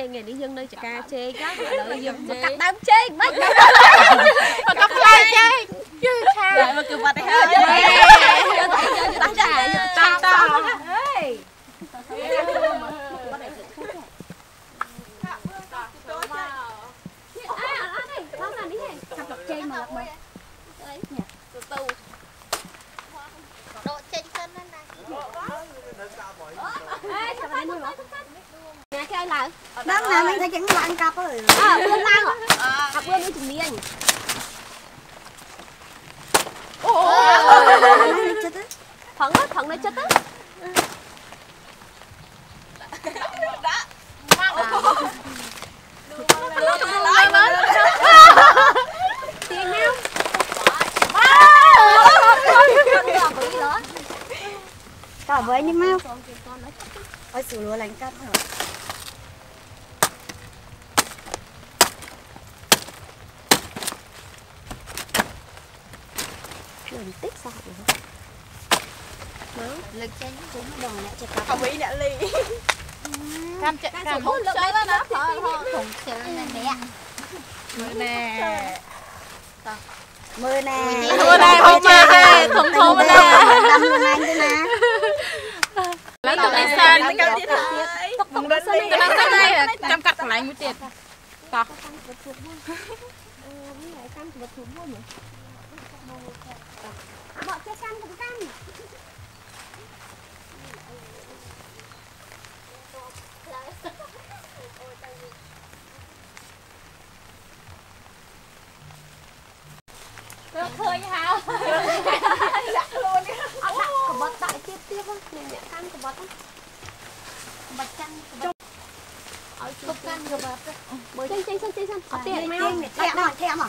នេះថ្ងៃនេះយើងនៅចកាជែកណាឥឡូវយើងមកកាត់ដើមជែកមិនបាច់អត់ក៏ខ្លាចចេះយឺឆាតែមកគឺបាត់ទៅហើយយើងយើងតាំងចាតាំងតអើអត់ទេបងណានេះចាប់ដកជែកមកមកអីញ៉ាទៅទៅដកចេញសិនណាណាអេចាប់នេះមក hả? Đang là mình thấy cái người ăn cặp rồi. À, bươn mang hả? À, cặp bươn với chúng mình. Ồ. Phấn á, phấn nó chết á. Đã. Mang à. ồ. Nó không lại mà. Tiền nhau. Cả với nhưng mau. Ôi xỉu lúa lánh cắt hả? ញណា កាប់វិញនេះមកឲ្យស្រួលឡើងកាប់ហើយ បន្តិចសោះទៅ លើកចេញ ជុំដងអ្នកចិត្តកាប់ អ្វីអ្នកលី តាមចាក់តាម ហូតលើកទៅណាផល ធំខ្ជិលណាស់នេះ មើល Bọn kia săn cũng săn Được khơi hả? Dạ luôn đi. Ông đặt của bật tiếp tiếp á Nhìn nhận căn của bật á Bật căn của bật Ở chụp căn của bật á Chơi chơi chơi chơi chơi Ở tiền mau Đặt hỏi thèm à?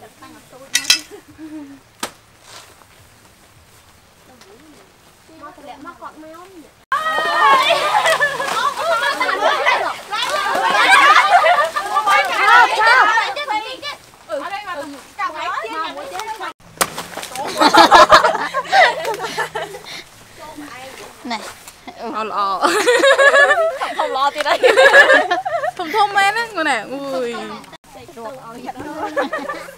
đặt tay ngọc tôi mất lẹ mất còn mấy ông nhỉ này. Ngon lo. Không lo thì đây. Thùng thùng em á người này ui. 都熬夜。当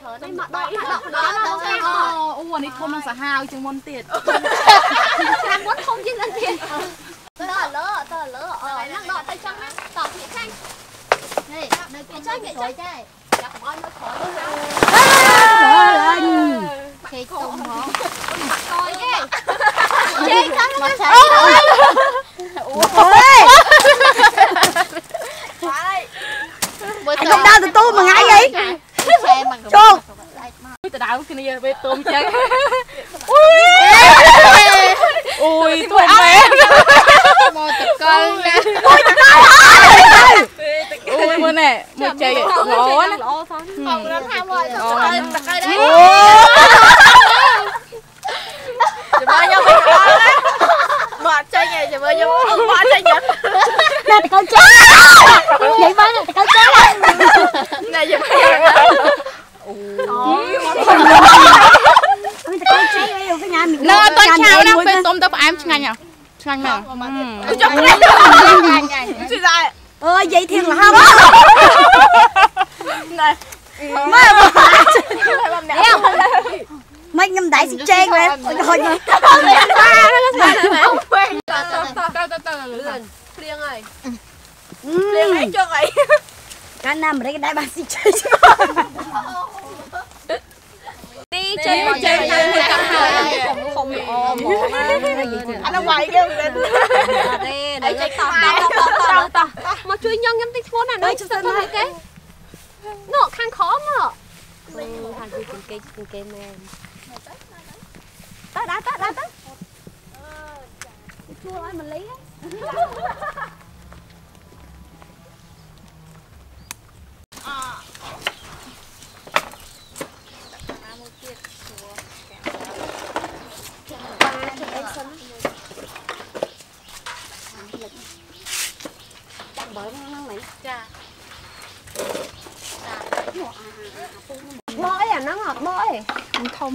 ច្រើននេះមកដកដកដកអូអានេះធំនឹងសាហាវជាងមុនទៀតឆ្នាំមុនធំជាងនេះទៀតតើលើតើលើអឺហ្នឹងដកទៅចឹងណាតបនេះចាញ់នេះនៅគេចេញគេចុយទេដាក់កុំឲ្យមើលក្រោយណាគេទុំហងក្រោយទេជេកចឹងមកឆា គ្នាពេលទុំចឹងអូយទុំមែន មកតកលណា អូយមើលណែមួយចេកល្អណា ល្អផង បងរត់ថាមក ល្អណាស់ តកលដែរ ចាំមើលខ្ញុំមិនល្អណាមកចេញឯងចាំមើលខ្ញុំមកចេញអត់ តែតកូនចានិយាយមកតកូន ងាញ់អ่ะឆ្ងាញ់មែនអឺចុកក្រែញ៉ាញ់ញ៉ាញ់ស៊ីដែរអើយយាយធៀងលហំណែម៉ែមិនខ្ញុំដៃស៊ីចេងមែនហុញតើតើតើលឿនព្រៀងហើយលេងអីចុកអីកាលណាអាមេរិកដែរបានស៊ីចេងទីចេញមកចេញទៅមួយកាត់ហើយខំល្អហ្មង យាយធៀងអានោះវាយគេមែនទេនៅចេញតោះតោះតោះតោះតោះមកជួយញ៉ាំញ៉ាំតិចធ្ងន់ណានោះទៅទៅគេនោះខាងខំមកខាងជួយជាងគេជាងគេមែនតើដាក់តើដាក់តើជួយឲ្យមកលីបើហ្នឹងមិន ចា បអីអាហ្នឹងអត់បអីធំ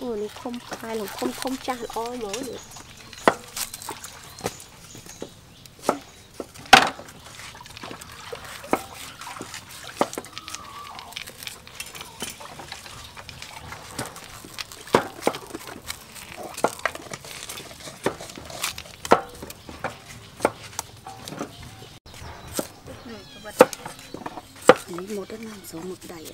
អូនេះធំខែលធំធំចាស់ល្អហ្មងនេះនេះ មកដល់ណាំសូមមកដៃនេ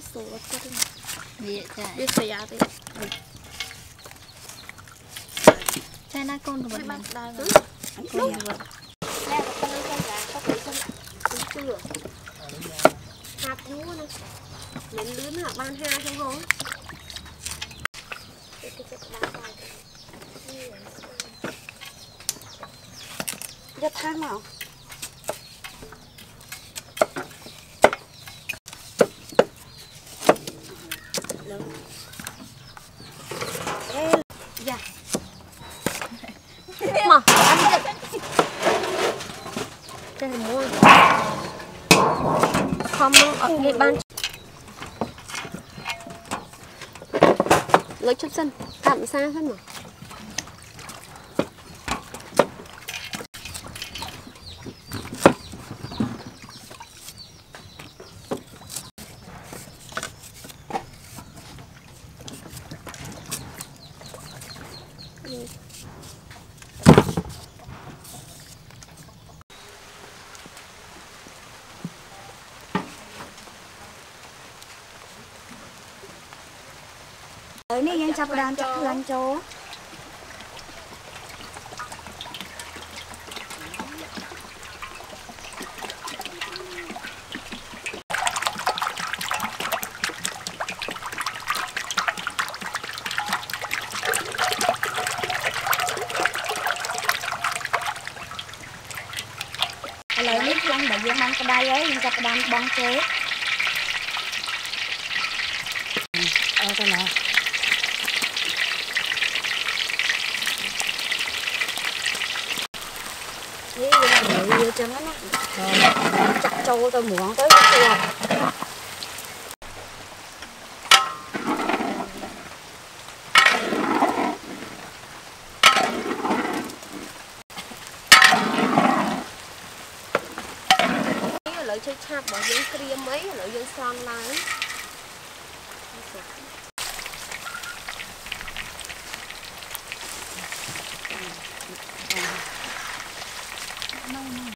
ះសួរគាត់វាចាវាស្រាទេចាណាកូនរបស់បានដល់អត់គួរណែ hoặc 32 không hôn Giật hai màu. Dạ. Mà ăn cái mua. Không ăn cái ban លើកជប់សិនកាត់ភាសាសិនមក ហើយនេះយើងចាប់ផ្ដើមចាក់ខ្លាញ់ចូលឥឡូវនេះខ្លាំងដែលយើងបានក្តៅហើយយើងចាប់ផ្ដើមបងចូលអើទៅឡើយនេះ យើងនិយាយចឹងណាចាក់ចូលទៅហ្មងទៅវាស្រួលឥឡូវជួយឆាប់របស់យើងក្រៀមអីឥឡូវយើងស្រង់ឡើងស្រួ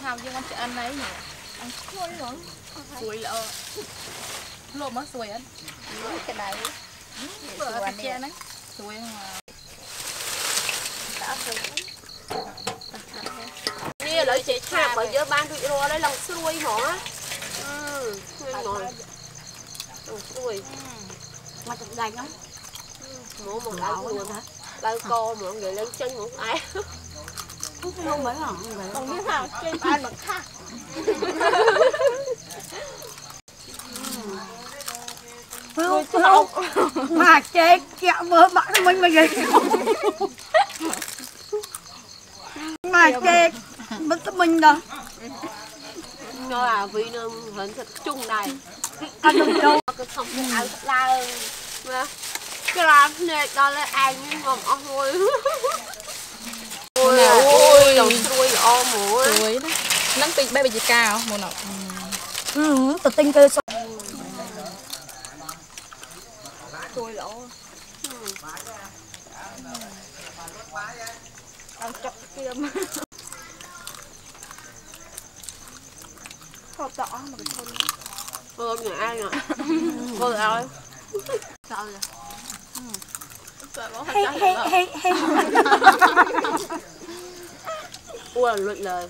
ថាយើងមិនឆ្អិនអីញ៉ាំអញឈ្ងុយហ្មងស្រួយល្អលោកមកស្រួយអត់ក្តៅបើអត់តិចហ្នឹងស្រួយហ្នឹងនេះឥឡូវចេះឆាបបើយើងបានរួចរាល់ហើយឡើងស្រួយហ្មងណាអឺស្រួយហ្មងឡើងស្រួយមកទឹកដាច់ហ្នឹងហ្មងមកឡើងខ្លួនឡើងកហ្មងនិយាយឡើងចេញហ្មងឯង không phải là không phải. Còn biết sao trên tay bật khác. Phương Phương mà chết kẹo mơ bạn mình mình gì mà chết mất mình đó nó là vì nó vẫn thật chung này ăn được đâu cái không cái áo la cái làm này đó là ai nhưng mà ông ơi អូយដល់ស្រួយល្អហ្មង ស្រួយណាហ្នឹងពេញបែបវិជាការហ៎មុនអត់ ừ tự tin cơ sao ស្រួយល្អ អត់ចាប់គៀមខប់តអស់មកធុន cơm nhà ai nè cô ơi sao vậy hay hay hay hay 我论了。